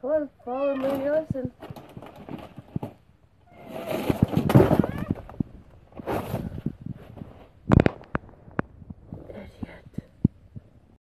Come on, follow me, listen.